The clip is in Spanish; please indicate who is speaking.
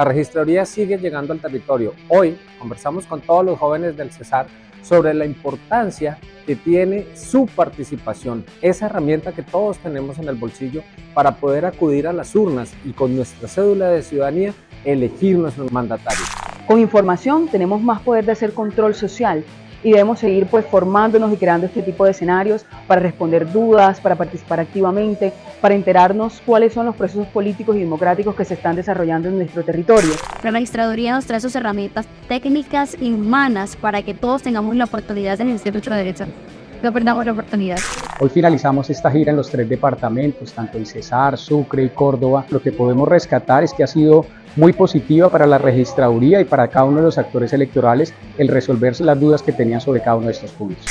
Speaker 1: La registraduría sigue llegando al territorio. Hoy conversamos con todos los jóvenes del Cesar sobre la importancia que tiene su participación, esa herramienta que todos tenemos en el bolsillo para poder acudir a las urnas y con nuestra cédula de ciudadanía elegir nuestros mandatarios.
Speaker 2: Con información tenemos más poder de hacer control social y debemos seguir pues formándonos y creando este tipo de escenarios para responder dudas, para participar activamente, para enterarnos cuáles son los procesos políticos y democráticos que se están desarrollando en nuestro territorio.
Speaker 3: La registraduría nos trae sus herramientas técnicas y humanas para que todos tengamos la oportunidad de ejercer nuestro derecho. No perdamos la oportunidad.
Speaker 4: Hoy finalizamos esta gira en los tres departamentos, tanto en Cesar, Sucre y Córdoba. Lo que podemos rescatar es que ha sido muy positiva para la registraduría y para cada uno de los actores electorales el resolver las dudas que tenían sobre cada uno de estos puntos.